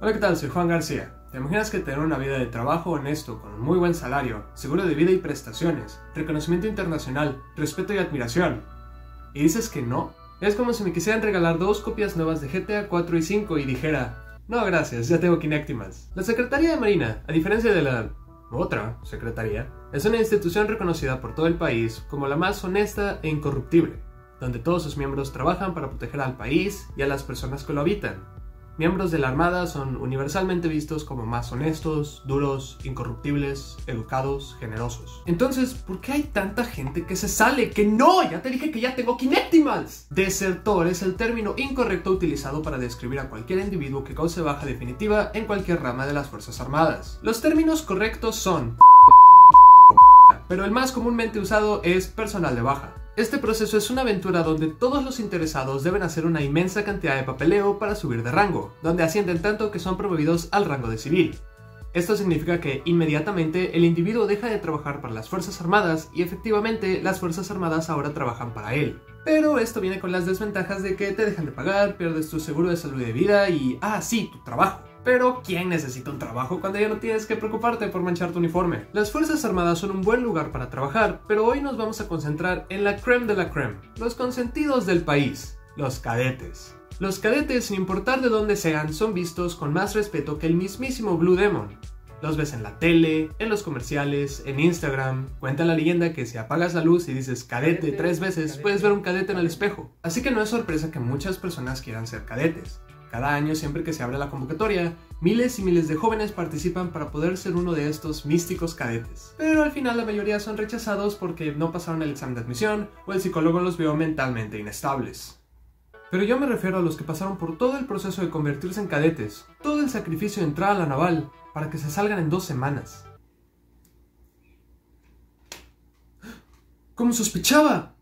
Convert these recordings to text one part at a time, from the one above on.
Hola, ¿qué tal? Soy Juan García. ¿Te imaginas que tener una vida de trabajo honesto, con un muy buen salario, seguro de vida y prestaciones, reconocimiento internacional, respeto y admiración? ¿Y dices que no? Es como si me quisieran regalar dos copias nuevas de GTA 4 y 5 y dijera, no gracias, ya tengo Kinectimals. La Secretaría de Marina, a diferencia de la otra secretaría, es una institución reconocida por todo el país como la más honesta e incorruptible, donde todos sus miembros trabajan para proteger al país y a las personas que lo habitan, Miembros de la Armada son universalmente vistos como más honestos, duros, incorruptibles, educados, generosos. Entonces, ¿por qué hay tanta gente que se sale? ¡Que no! ¡Ya te dije que ya tengo Kinectimals! Desertor es el término incorrecto utilizado para describir a cualquier individuo que cause baja definitiva en cualquier rama de las Fuerzas Armadas. Los términos correctos son pero el más comúnmente usado es personal de baja. Este proceso es una aventura donde todos los interesados deben hacer una inmensa cantidad de papeleo para subir de rango, donde ascienden tanto que son promovidos al rango de civil. Esto significa que inmediatamente el individuo deja de trabajar para las Fuerzas Armadas y efectivamente las Fuerzas Armadas ahora trabajan para él. Pero esto viene con las desventajas de que te dejan de pagar, pierdes tu seguro de salud y de vida y, ah, sí, tu trabajo. Pero ¿quién necesita un trabajo cuando ya no tienes que preocuparte por manchar tu uniforme? Las Fuerzas Armadas son un buen lugar para trabajar, pero hoy nos vamos a concentrar en la creme de la creme, los consentidos del país, los cadetes. Los cadetes, sin importar de dónde sean, son vistos con más respeto que el mismísimo Blue Demon. Los ves en la tele, en los comerciales, en Instagram. Cuenta la leyenda que si apagas la luz y dices cadete tres veces, puedes ver un cadete en el espejo. Así que no es sorpresa que muchas personas quieran ser cadetes. Cada año, siempre que se abre la convocatoria, miles y miles de jóvenes participan para poder ser uno de estos místicos cadetes. Pero al final la mayoría son rechazados porque no pasaron el examen de admisión o el psicólogo los vio mentalmente inestables. Pero yo me refiero a los que pasaron por todo el proceso de convertirse en cadetes, todo el sacrificio de entrar a la naval, para que se salgan en dos semanas. Como sospechaba.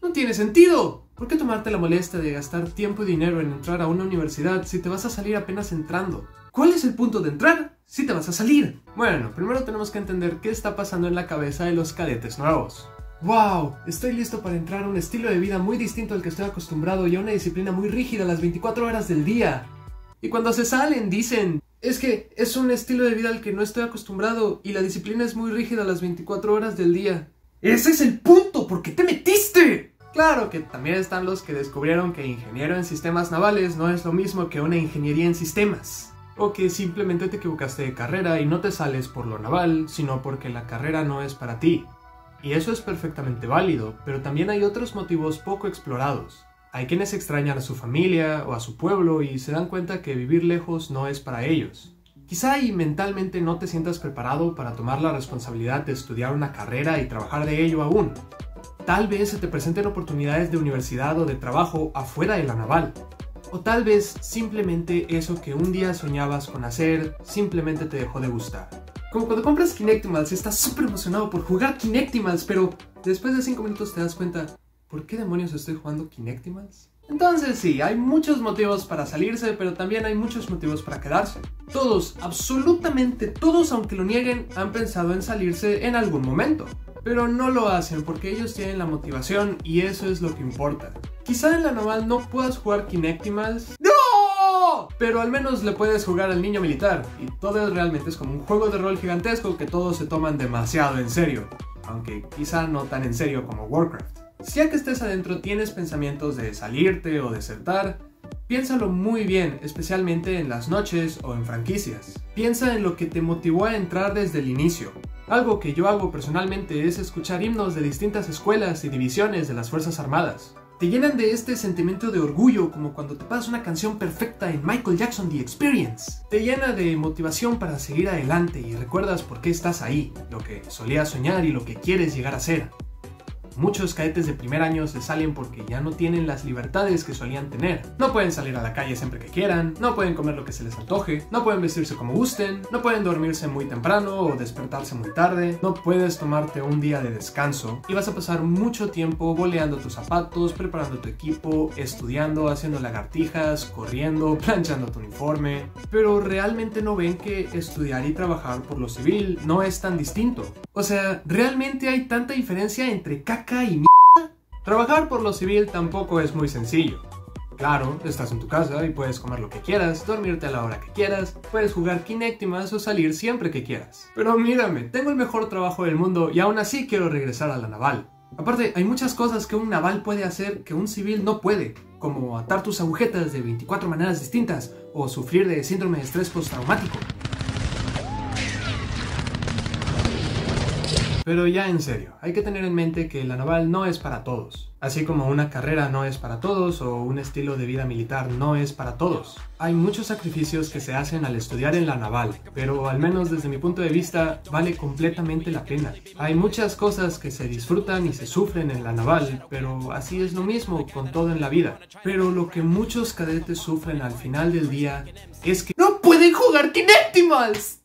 No tiene sentido. ¿Por qué tomarte la molestia de gastar tiempo y dinero en entrar a una universidad si te vas a salir apenas entrando? ¿Cuál es el punto de entrar si te vas a salir? Bueno, primero tenemos que entender qué está pasando en la cabeza de los cadetes nuevos. ¡Wow! Estoy listo para entrar a un estilo de vida muy distinto al que estoy acostumbrado y a una disciplina muy rígida las 24 horas del día. Y cuando se salen dicen, es que es un estilo de vida al que no estoy acostumbrado y la disciplina es muy rígida las 24 horas del día. Ese es el punto, ¿por qué te metiste? Claro que también están los que descubrieron que ingeniero en sistemas navales no es lo mismo que una ingeniería en sistemas. O que simplemente te equivocaste de carrera y no te sales por lo naval, sino porque la carrera no es para ti. Y eso es perfectamente válido, pero también hay otros motivos poco explorados. Hay quienes extrañan a su familia o a su pueblo y se dan cuenta que vivir lejos no es para ellos. Quizá y mentalmente no te sientas preparado para tomar la responsabilidad de estudiar una carrera y trabajar de ello aún, Tal vez se te presenten oportunidades de universidad o de trabajo afuera de la naval. O tal vez simplemente eso que un día soñabas con hacer simplemente te dejó de gustar. Como cuando compras Kinectimals y estás súper emocionado por jugar Kinectimals, pero después de 5 minutos te das cuenta, ¿por qué demonios estoy jugando Kinectimals? Entonces sí, hay muchos motivos para salirse, pero también hay muchos motivos para quedarse. Todos, absolutamente todos, aunque lo nieguen, han pensado en salirse en algún momento pero no lo hacen porque ellos tienen la motivación y eso es lo que importa. Quizá en la naval no puedas jugar Kinectimals. ¡No! Pero al menos le puedes jugar al niño militar y todo realmente es como un juego de rol gigantesco que todos se toman demasiado en serio, aunque quizá no tan en serio como Warcraft. Si ya que estés adentro tienes pensamientos de salirte o desertar, Piénsalo muy bien, especialmente en las noches o en franquicias. Piensa en lo que te motivó a entrar desde el inicio. Algo que yo hago personalmente es escuchar himnos de distintas escuelas y divisiones de las Fuerzas Armadas. Te llenan de este sentimiento de orgullo como cuando te pasas una canción perfecta en Michael Jackson The Experience. Te llena de motivación para seguir adelante y recuerdas por qué estás ahí, lo que solías soñar y lo que quieres llegar a ser. Muchos cadetes de primer año se salen porque ya no tienen las libertades que solían tener. No pueden salir a la calle siempre que quieran, no pueden comer lo que se les antoje, no pueden vestirse como gusten, no pueden dormirse muy temprano o despertarse muy tarde, no puedes tomarte un día de descanso y vas a pasar mucho tiempo boleando tus zapatos, preparando tu equipo, estudiando, haciendo lagartijas, corriendo, planchando tu uniforme. Pero realmente no ven que estudiar y trabajar por lo civil no es tan distinto. O sea, realmente hay tanta diferencia entre caca y mierda. Trabajar por lo civil tampoco es muy sencillo. Claro, estás en tu casa y puedes comer lo que quieras, dormirte a la hora que quieras, puedes jugar Kinectimas o salir siempre que quieras. Pero mírame, tengo el mejor trabajo del mundo y aún así quiero regresar a la naval. Aparte, hay muchas cosas que un naval puede hacer que un civil no puede, como atar tus agujetas de 24 maneras distintas o sufrir de síndrome de estrés postraumático. Pero ya en serio, hay que tener en mente que la naval no es para todos. Así como una carrera no es para todos o un estilo de vida militar no es para todos. Hay muchos sacrificios que se hacen al estudiar en la naval, pero al menos desde mi punto de vista vale completamente la pena. Hay muchas cosas que se disfrutan y se sufren en la naval, pero así es lo mismo con todo en la vida. Pero lo que muchos cadetes sufren al final del día es que ¡No pueden jugar Kinectimals!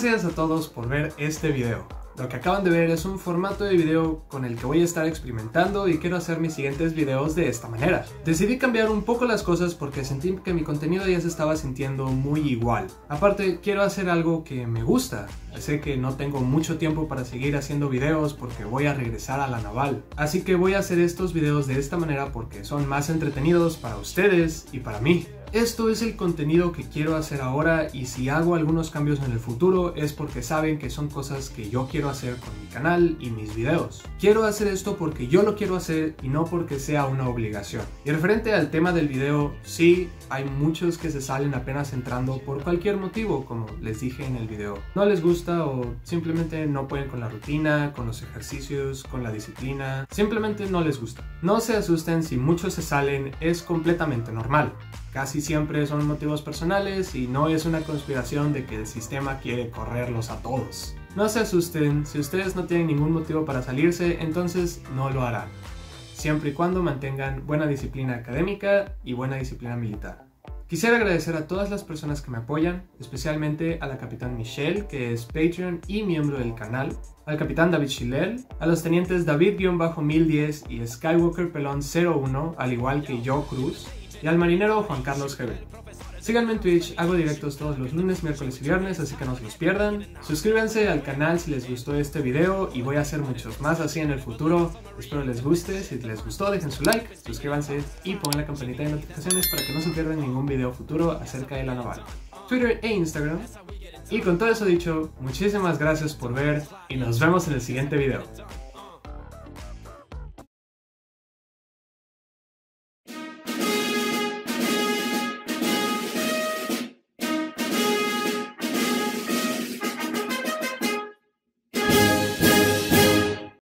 Gracias a todos por ver este video. Lo que acaban de ver es un formato de video con el que voy a estar experimentando y quiero hacer mis siguientes videos de esta manera. Decidí cambiar un poco las cosas porque sentí que mi contenido ya se estaba sintiendo muy igual. Aparte, quiero hacer algo que me gusta. Sé que no tengo mucho tiempo para seguir haciendo videos porque voy a regresar a la naval. Así que voy a hacer estos videos de esta manera porque son más entretenidos para ustedes y para mí. Esto es el contenido que quiero hacer ahora y si hago algunos cambios en el futuro es porque saben que son cosas que yo quiero hacer con mi canal y mis videos. Quiero hacer esto porque yo lo quiero hacer y no porque sea una obligación. Y referente al tema del video, sí, hay muchos que se salen apenas entrando por cualquier motivo, como les dije en el video. No les gusta o simplemente no pueden con la rutina, con los ejercicios, con la disciplina. Simplemente no les gusta. No se asusten si muchos se salen, es completamente normal. Casi siempre son motivos personales y no es una conspiración de que el sistema quiere correrlos a todos. No se asusten, si ustedes no tienen ningún motivo para salirse, entonces no lo harán, siempre y cuando mantengan buena disciplina académica y buena disciplina militar. Quisiera agradecer a todas las personas que me apoyan, especialmente a la capitán Michelle, que es Patreon y miembro del canal, al capitán David Chilel, a los tenientes David-1010 y Skywalker Pelón 01, al igual que yo Cruz, y al marinero Juan Carlos GB. Síganme en Twitch, hago directos todos los lunes, miércoles y viernes, así que no se los pierdan. Suscríbanse al canal si les gustó este video y voy a hacer muchos más así en el futuro. Espero les guste, si les gustó dejen su like, suscríbanse y pongan la campanita de notificaciones para que no se pierdan ningún video futuro acerca de la naval. Twitter e Instagram. Y con todo eso dicho, muchísimas gracias por ver y nos vemos en el siguiente video.